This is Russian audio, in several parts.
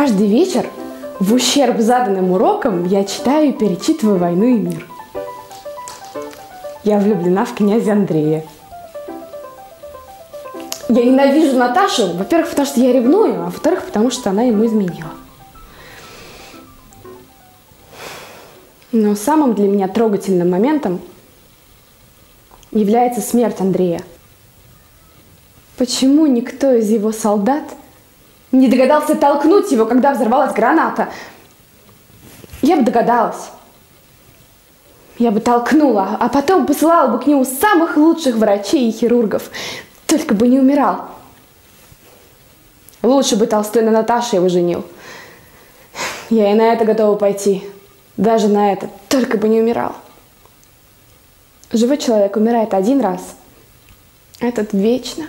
Каждый вечер в ущерб заданным урокам я читаю и перечитываю «Войну и мир». Я влюблена в князя Андрея. Я ненавижу Наташу, во-первых, потому что я ревную, а во-вторых, потому что она ему изменила. Но самым для меня трогательным моментом является смерть Андрея. Почему никто из его солдат не догадался толкнуть его, когда взорвалась граната? Я бы догадалась. Я бы толкнула, а потом посылала бы к нему самых лучших врачей и хирургов. Только бы не умирал. Лучше бы Толстой на Наташе его женил. Я и на это готова пойти. Даже на это. Только бы не умирал. Живой человек умирает один раз. Этот вечно.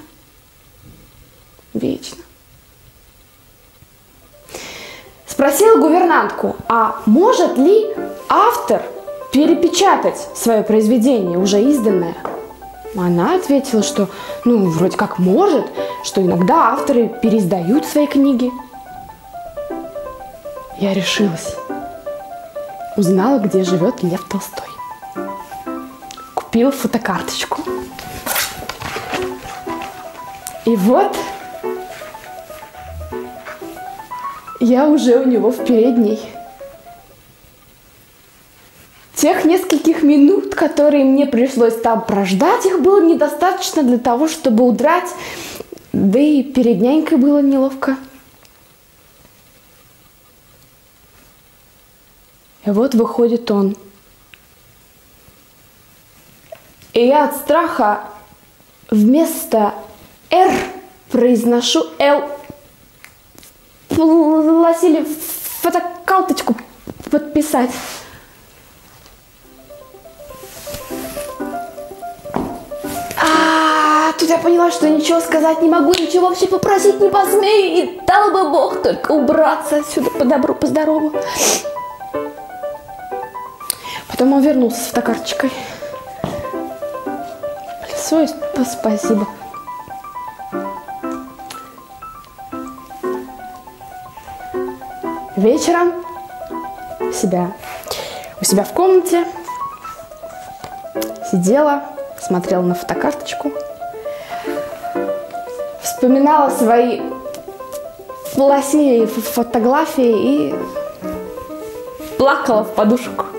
Вечно. Спросила гувернантку, а может ли автор перепечатать свое произведение, уже изданное? Она ответила, что, ну, вроде как может, что иногда авторы переиздают свои книги. Я решилась. Узнала, где живет Лев Толстой. Купила фотокарточку. И вот я уже у него в передней. Тех нескольких минут, которые мне пришлось там прождать, их было недостаточно для того, чтобы удрать. Да и перед нянькой было неловко. И вот выходит он. И я от страха вместо «Р» произношу «Л». Просили фотокалточку подписать. А тут я поняла, что ничего сказать не могу, ничего вообще попросить не посмею. И дал бы Бог только убраться отсюда по добру, по здорову. Потом он вернулся с фотокарточкой. Лицо, спасибо. Вечером себя, у себя в комнате сидела, смотрела на фотокарточку, вспоминала свои плохие фотографии и плакала в подушку.